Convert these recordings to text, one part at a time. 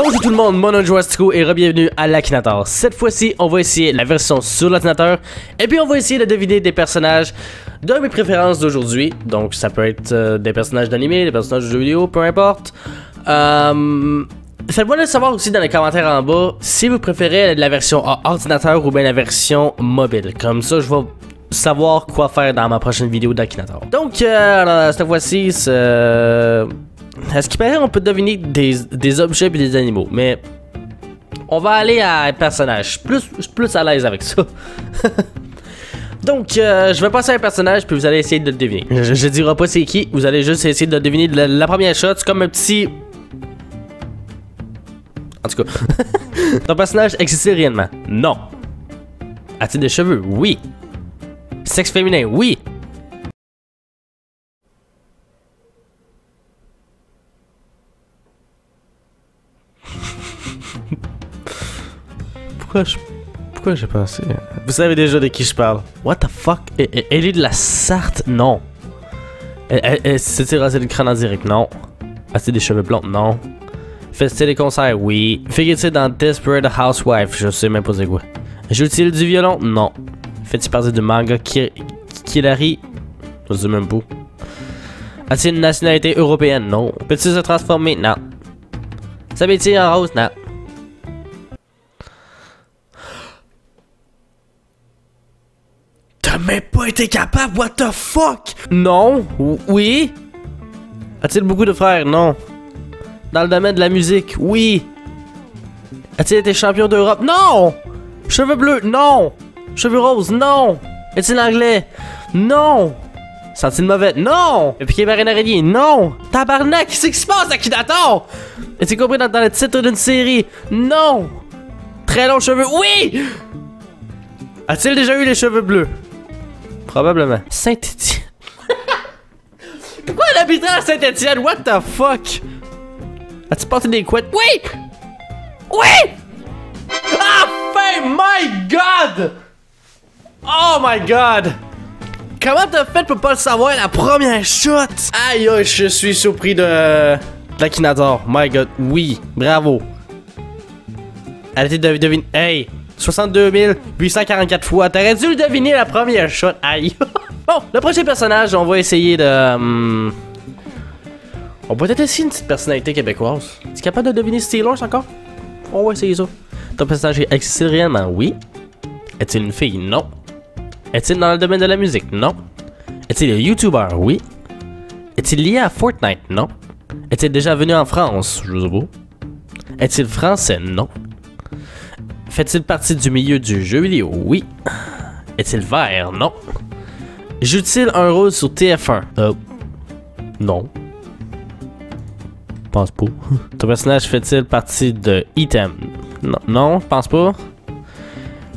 Bonjour tout le monde, mon nom est Joastico et re-bienvenue à l'Akinator. Cette fois-ci, on va essayer la version sur l'ordinateur et puis on va essayer de deviner des personnages de mes préférences d'aujourd'hui. Donc ça peut être euh, des personnages d'animé, des personnages de jeux vidéo, peu importe. Euh, Faites-moi le savoir aussi dans les commentaires en bas si vous préférez la version ordinateur ou bien la version mobile. Comme ça, je vais savoir quoi faire dans ma prochaine vidéo d'Akinator. Donc, euh, cette fois-ci, c'est... À ce qui paraît, on peut deviner des, des objets et des animaux, mais on va aller à personnage. Plus, je suis plus à l'aise avec ça. Donc, euh, je vais passer à un personnage, puis vous allez essayer de le deviner. Je, je dirai pas c'est qui, vous allez juste essayer de deviner la, la première shot. C'est comme un petit. En tout cas, ton personnage existe réellement? Non. A-t-il des cheveux? Oui. Sexe féminin? Oui. Pourquoi je. Pourquoi j'ai pensé. Vous savez déjà de qui je parle. What the fuck? Elle, elle- elle est de la Sarthe? Non. Elle, elle, elle s'est rasé le crâne en direct? Non. A-t-il des cheveux blonds? Non. Fait-il des concerts? Oui. Figure-t-il dans Desperate Housewife? Je sais même pas c'est quoi. Joue-t-il du violon? Non. Fait-il partie du manga Ki- Kirari? Je sais même pas. A-t-il une nationalité européenne? Non. Peut-il se transformer? Non. S'habille-t-il en rose? Non. Même pas été capable? What the fuck? Non. Ou- Oui. A-t-il beaucoup de frères? Non. Dans le domaine de la musique? Oui. A-t-il été champion d'Europe? Non! Cheveux bleus? Non! Cheveux roses? Non! Est-il anglais? Non! Sent-il mauvais? Non! Et puis par une araignée? Non! Tabarnak! Qu'est-ce qui se passe, Akinator? Est-il compris dans, dans le titre d'une série? Non! Très longs cheveux? Oui! A-t-il déjà eu les cheveux bleus? Probablement. Saint-Étienne. Pourquoi habitant à Saint-Étienne? What the fuck? As-tu porté des couettes? Oui! Oui! Enfin! My God! Oh my God! Comment t'as fait pour pas le savoir la première shot? Aïe aïe, je suis surpris de... de l'Akinator. My God, oui, bravo. Elle était de deviner... Hey! 62 844 fois. T'aurais dû le deviner la première shot. Aïe. bon, le prochain personnage, on va essayer de... hum, on va peut-être essayer une petite personnalité québécoise. Tu es capable de deviner Steelers encore? On va essayer ça. Ton personnage existe réellement? Oui. Est-il une fille? Non. Est-il dans le domaine de la musique? Non. Est-il un YouTuber? Oui. Est-il lié à Fortnite? Non. Est-il déjà venu en France? Je sais pas. Est-il français? Non. Fait-il partie du milieu du jeu vidéo? Oui. Est-il vert? Non. Joue-t-il un rôle sur TF1? Euh. Non. Pense pas. Ton personnage fait-il partie de Item? Non, non, pense pas.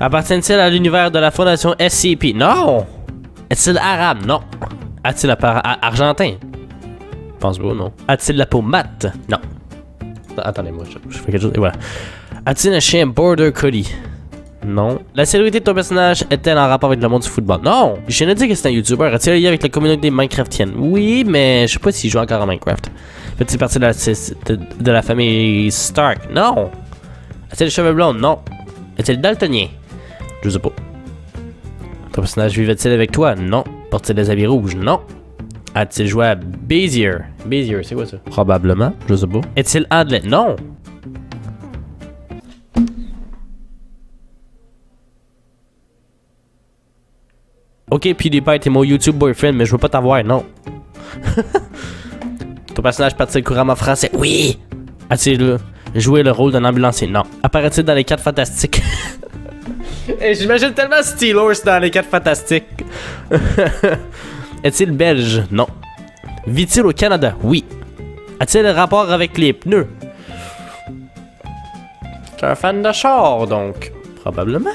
Appartient-il à l'univers de la fondation SCP? Non! Est-il arabe? Non. A-t-il la part argentin? Pense pas, non. A-t-il la peau mate? Non. Ah, Attendez-moi, je, je fais quelque chose. Et voilà. A-t-il un chien Border Collie? Non. La célébrité de ton personnage est-elle en rapport avec le monde du football? Non! Je viens dire que c'est un YouTuber. A-t-il un lien avec la communauté Minecraftienne? Oui, mais je sais pas s'il joue encore à Minecraft. Fait-il partie de la, de, de la famille Stark? Non! A-t-il les cheveux blonds? Non. Est-il daltonien? Je sais pas. Ton personnage vivait-il avec toi? Non. Porte-t-il des habits rouges? Non. A-t-il joué à Bezier? Bezier, c'est quoi ça? Probablement, je sais pas. Est-il anglais? Non. Ok, PewDiePie était mon YouTube boyfriend, mais je veux pas t'avoir, non. Ton personnage parle-t-il couramment français? Oui! A-t-il joué le rôle d'un ambulancier? Non. Apparaît-il dans les 4 fantastiques? J'imagine tellement Steelers dans les 4 fantastiques. Est-il belge? Non. Vit-il au Canada? Oui. A-t-il un rapport avec les pneus? T'es un fan de char, donc. Probablement.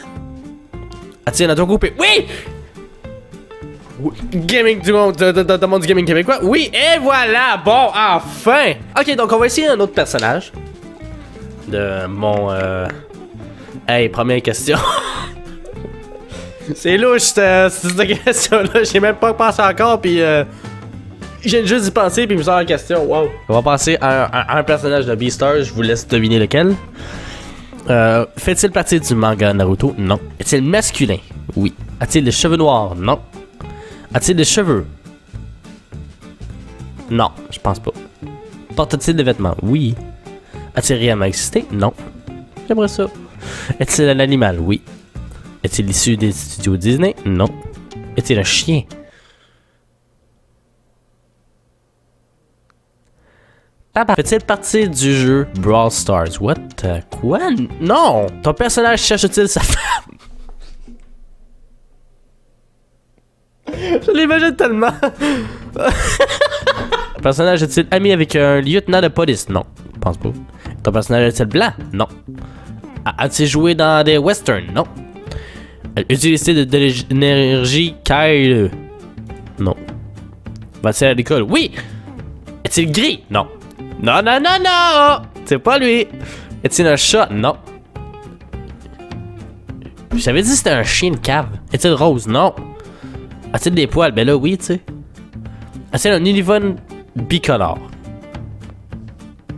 A-t-il un auto coupé? Oui! Gaming du monde, de, de- de- de monde du gaming québécois. Oui, et voilà, bon, enfin. Ok, donc on va essayer un autre personnage de mon. Euh... Hey, première question. C'est louche, cette, question-là. J'ai même pas pensé encore, puis. Euh... J'ai juste d'y penser puis il me sort la question. Wow. On va passer à un, personnage de Beastars. Je vous laisse deviner lequel. Euh, Fait-il partie du manga Naruto? Non. Est-il masculin? Oui. A-t-il des cheveux noirs? Non. A-t-il des cheveux? Non, je pense pas. Porte-t-il des vêtements? Oui. A-t-il réellement existé? Non. J'aimerais ça. Est-il un animal? Oui. Est-il issu des studios Disney? Non. Est-il un chien? Fait-il partie du jeu Brawl Stars? What? Quoi? Non! Ton personnage cherche-t-il sa femme? Je l'imagine tellement. Ton personnage est-il ami avec un lieutenant de police? Non, je pense pas. Ton personnage est-il blanc? Non. A- A-t-il joué dans des westerns? Non. Utiliser de, de l'énergie Kyle? Non. Va-t-il à l'école? Oui! Est-il gris? Non. Non, non, non, non! C'est pas lui! Est-il un chat? Non. J'avais dit c'était un chien de cave. Est-il rose? Non. A-t-il des poils? Ben là, oui, tu sais. A-t-il un uniforme bicolore?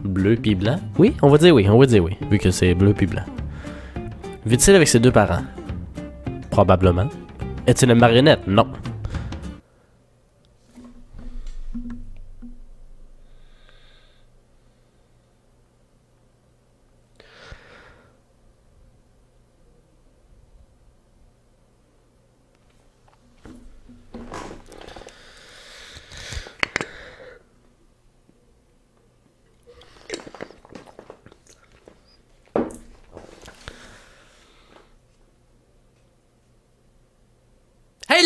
Bleu puis blanc? Oui, on va dire oui, on va dire oui, vu que c'est bleu puis blanc. Vit-il avec ses deux parents? Probablement. Est-il une marionnette? Non.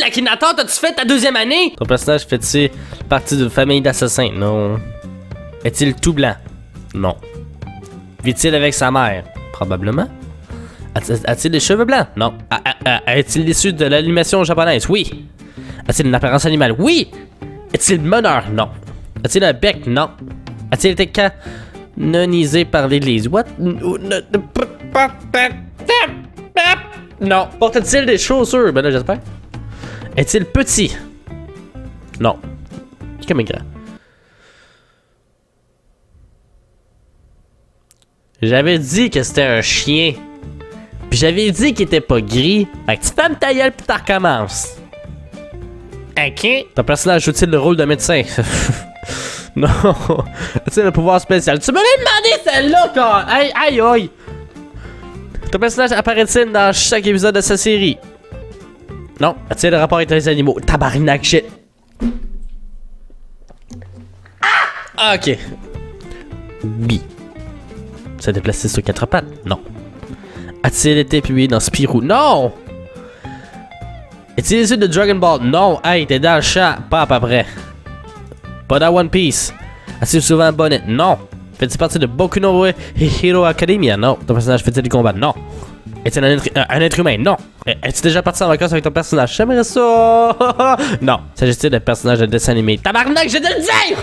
Hey, l'Akinator, t'as-tu fait ta deuxième année? Ton personnage fait-il partie d'une famille d'assassins? Non. Est-il tout blanc? Non. Vit-il avec sa mère? Probablement. A-t-il des cheveux blancs? Non. Est-il issu de l'animation japonaise? Oui. A-t-il une apparence animale? Oui. Est-il meneur? Non. A-t-il un bec? Non. A-t-il été canonisé par l'église? What? Non. Porte-t-il des chaussures? Ben là, j'espère. Est-il petit? Non. Comme grand. J'avais dit que c'était un chien. Puis j'avais dit qu'il était pas gris. Fait que tu fermes ta gueule pis t'en recommences. Ok. Ton personnage joue-t-il le rôle de médecin? non. A-t-il un pouvoir spécial? Tu m'avais demandé celle-là, quand. Aïe, aïe, aïe. Ton personnage apparaît-il dans chaque épisode de sa série? Non. A-t-il un rapport avec les animaux? Tabarnak, shit. Ah! Ok. Oui. Se déplacer sur quatre pattes? Non. A-t-il été publié dans Spirou? Non! Est-il issu de Dragon Ball? Non. Hey, t'es dans le chat. Pas à peu près. Pas dans One Piece. A-t-il souvent un bonnet? Non. Fait-il partie de Boku no Hero Academia? Non. Ton personnage fait-il du combat? Non. Est-il un, être- un- être humain? Non. Es-tu déjà parti en vacances avec ton personnage? J'aimerais ça. non. S'agit-il d'un personnage de dessin animé? Tabarnak, je vais te le dire!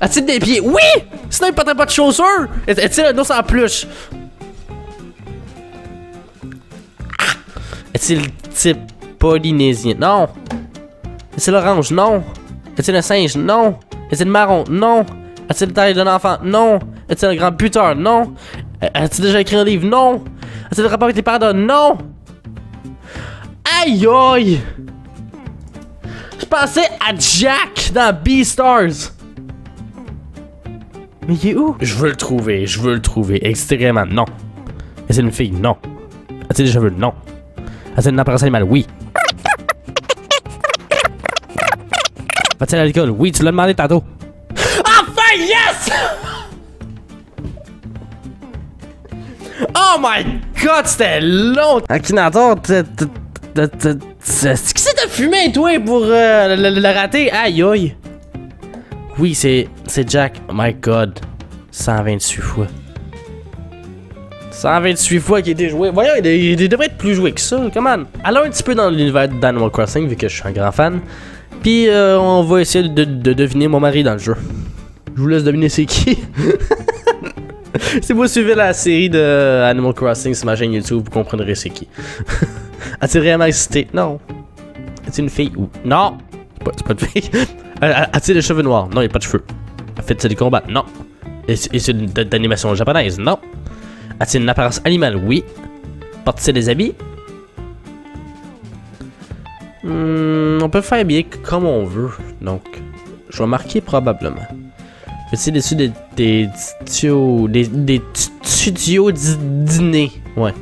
A-t-il des pieds? Oui! Sinon, il porterait pas de chaussures! Est- Est-il un ours en peluche? Ah! Est-il type polynésien? Non. Est-il orange? Non. Est-il un singe? Non. Est-il marron? Non. A-t-il la taille d'un enfant? Non. Est-il un grand buteur? Non. A- A-t-il déjà écrit un livre? Non. A-t-il un rapport avec les parents? Non. Aïe aïe! Je pensais à Jack dans Beastars. Mais il est où? Je veux le trouver, je veux le trouver. Extrêmement, non. Est-ce une fille? Non. A-t-il des cheveux? Non. A-t-il une apparence animale? Oui. Va-t-il à l'école? Oui, tu l'as demandé tantôt. Enfin, yes! Oh my god, c'était long! Akinator, c'est qui c'est de fumer, toi, pour euh, le, le- le rater? Aïe aïe! Oui, c'est c'est Jack. Oh my god. 128 fois. 128 fois qu'il a été joué. Voyons, il, il devrait être plus joué que ça. Come on. Allons un petit peu dans l'univers d'Animal Crossing, vu que je suis un grand fan. Puis euh, on va essayer de, de deviner mon mari dans le jeu. Je vous laisse deviner c'est qui. si vous suivez la série de Animal Crossing sur ma chaîne YouTube, vous comprendrez c'est qui. A-t-il réellement existé? Non. Est-ce une fille ou? Non! C'est pas, pas une fille. A-t-il des cheveux noirs? Non, il n'y a pas de cheveux. A fait des combats? Non. Est-il d'animation japonaise? Non. A-t-il une apparence animale? Oui. Porte-t-il des habits? Hmm, on peut faire bien comme on veut. Donc, je vais marquer probablement. Fait-il dessus des, des studios. Des, des studios dîner. Ouais.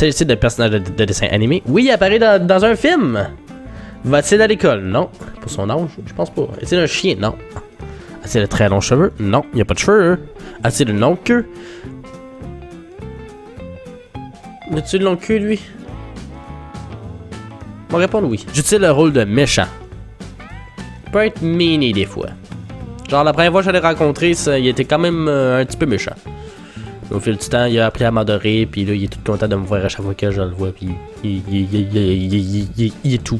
Le de personnage de, de, dessin animé. Oui, il apparaît dans, dans un film. Va-t-il à l'école? Non. Pour son âge? Je pense pas. Est-il un chien? Non. A-t-il de très longs cheveux? Non, il n'y a pas de cheveux. A-t-il une longue queue? A-t-il une longue queue, lui? On va répondre oui. Joue-t-il le rôle de méchant? Peut être mini des fois. Genre, la première fois que je l'ai rencontré, ça, il était quand même euh, un petit peu méchant. Au fil du temps, il a appris à m'adorer, puis là, il est tout content de me voir à chaque fois que je le vois, puis il, est tout.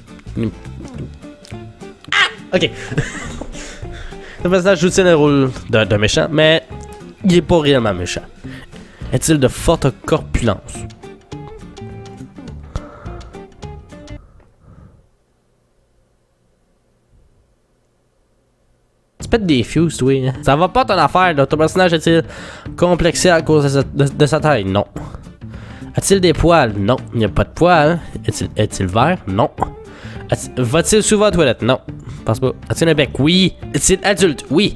Ah! Ok. le personnage joue-t-il le rôle de, méchant, mais il est pas réellement méchant. Est-il de forte corpulence? Pète des fuses, toi. Hein. Ça va pas ton affaire, là. Ton personnage est-il complexé à cause de sa, taille? Non. A-t-il des poils? Non. Il n'y a pas de poils. Est-il vert? Non. Va-t-il souvent aux toilettes? Non. Pense pas. A-t-il un bec? Oui. Est-il adulte? Oui.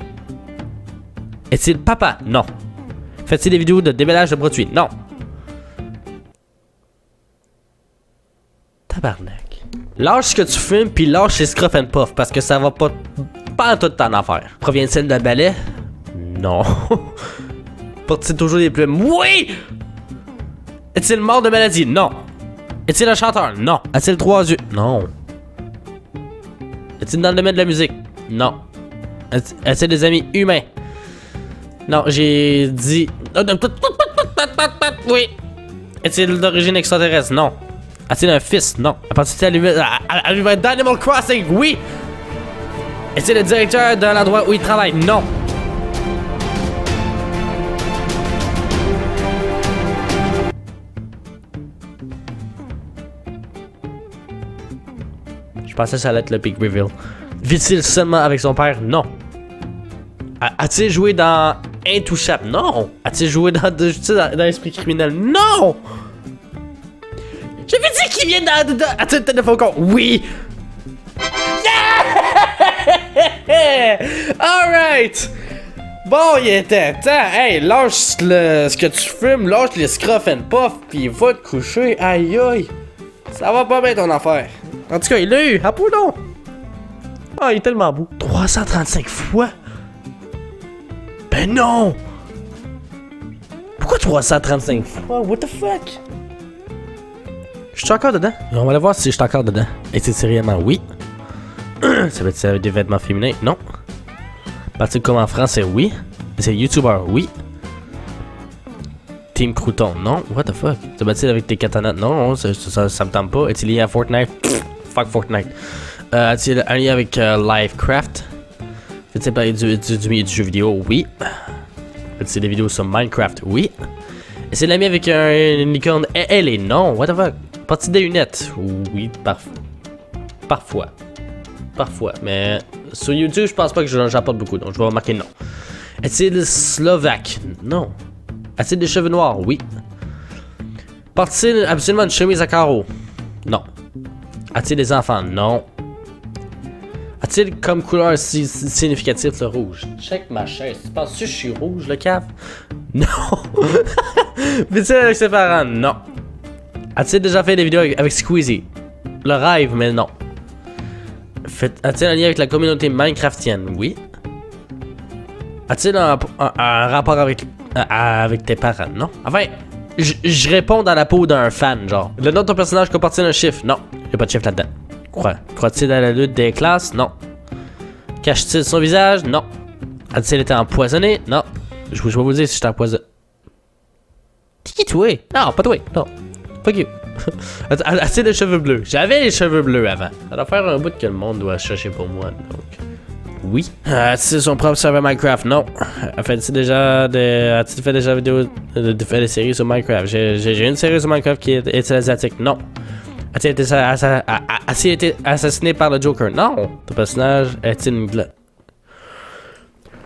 Est-il papa? Non. Fait-il des vidéos de déballage de produits? Non. Tabarnak. Lâche ce que tu fumes, puis lâche les scruff and puff, parce que ça va pas pas toute ton affaire. Provient-il de ballet? Non. Porte-t-il toujours des plumes? Oui! Est-il mort de maladie? Non. Est-il un chanteur? Non. A-t-il trois yeux? Non. Est-il dans le domaine de la musique? Non. Est-il des amis humains? Non, j'ai dit... Oui. Est-il d'origine extraterrestre? Non. A-t-il un fils? Non. Appartient-il à l'univers d'Animal Crossing? Oui. Est-ce le directeur de l'endroit où il travaille? Non. Je pensais que ça allait être le big reveal. Vit-il seulement avec son père? Non. A-t-il joué dans Intouchable? Non. A-t-il joué dans, dans, l'esprit criminel? Non. Vu dire qu'il vient dans... A-t-il téléphone Oui. Alright! Bon, il était temps. Hey, lâche le, ce que tu fumes, lâche les scruff and puff, pis va te coucher. Aïe aïe. Ça va pas bien ton affaire. En tout cas, il l'a eu. À non. Ah, il est tellement beau. 335 fois? Ben non! Pourquoi 335 fois? What the fuck? Je suis encore dedans. On va aller voir si je suis encore dedans. Et c'est sérieusement oui. Ça veut dire des vêtements féminins? Non. Parti comme en français? Oui. C'est YouTuber? Oui. Team Crouton? Non. What the fuck? Tu battu avec tes katanas? Non, ça, me tente pas. Est-il lié à Fortnite? fuck Fortnite. Euh, Est-il lien avec euh, Livecraft? Fait-il parler du, du, du, du, jeu vidéo? Oui. Fait-il des vidéos sur Minecraft? Oui. Est-ce l'ami avec un, une licorne? Elle est non. What the fuck? Partie des lunettes? Oui, parfois. Parfois. Parfois, mais sur YouTube, je pense pas que j'apporte beaucoup, donc je vais marquer non. Est-il slovaque? Non. A-t-il des cheveux noirs? Oui. Porte-t-il absolument une chemise à carreaux? Non. A-t-il des enfants? Non. A-t-il comme couleur si, significative le rouge? Check ma chaise. Tu penses que je suis rouge, le cap? Non. Vit-il avec ses parents? Non. A-t-il déjà fait des vidéos avec Squeezie? Le rêve, mais non. A-t-il un lien avec la communauté Minecraftienne? Oui. A-t-il un, rapport avec, avec tes parents? Non. Enfin, je réponds dans la peau d'un fan, genre. Le nom de ton personnage comporte un chiffre? Non. Il a pas de chiffre là-dedans. Quoi? Croit-il à la lutte des classes? Non. Cache-t-il son visage? Non. A-t-il été empoisonné? Non. Je, vais vous dire si je t'ai empoisonné. Qui toi? Non, pas toi. Non. Fuck you. Assez de cheveux bleus. J'avais les cheveux bleus avant. Ça doit faire un bout que le monde doit chercher pour moi, donc. Oui. As-tu son propre serveur Minecraft? Non. As-tu déjà des. As-tu fait déjà vidéo de, de, faire des séries sur Minecraft? J'ai une série sur Minecraft qui est, asiatique. Non. As-tu été, été, assassiné par le Joker? Non. Ton personnage est-il une glotte?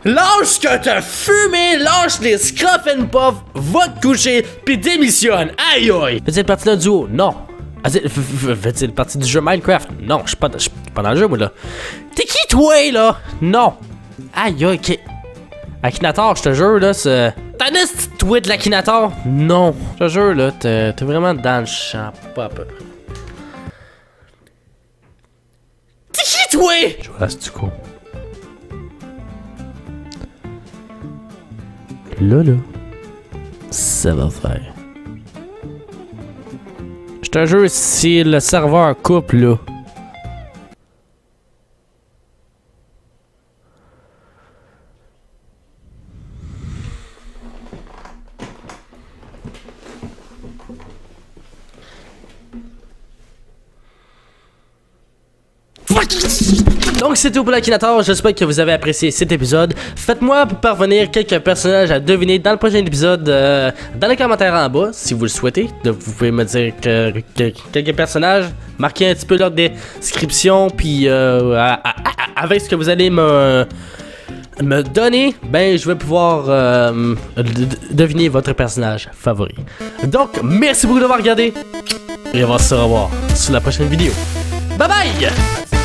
Lâche que t'as fumé, lâche les scruff and puff, va te coucher, pis démissionne. Aïe aïe! Fais-il partie d'un duo? Non. Fais-il partie du jeu Minecraft? Non, je suis pas, pas dans le jeu, moi, là. T'es qui, toi, là? Non. Aïe aïe, ok. Akinator, je te jure, là, c'est. T'as un tweet de l'Akinator? Non. Je te jure, là, t'es vraiment dans le champ, pas peu. T'es qui, toi? Je reste du coup. Là, là, ça va faire. Je te jure, si le serveur coupe, là. Donc c'est tout pour l'Akinator, j'espère que vous avez apprécié cet épisode. Faites-moi parvenir quelques personnages à deviner dans le prochain épisode euh, dans les commentaires en bas, si vous le souhaitez. Donc, vous pouvez me dire que, que- quelques personnages, marquez un petit peu leur description, puis euh, avec ce que vous allez me, me donner, ben je vais pouvoir euh, de- de- deviner votre personnage favori. Donc merci beaucoup d'avoir regardé, et on va se revoir sur la prochaine vidéo. Bye bye!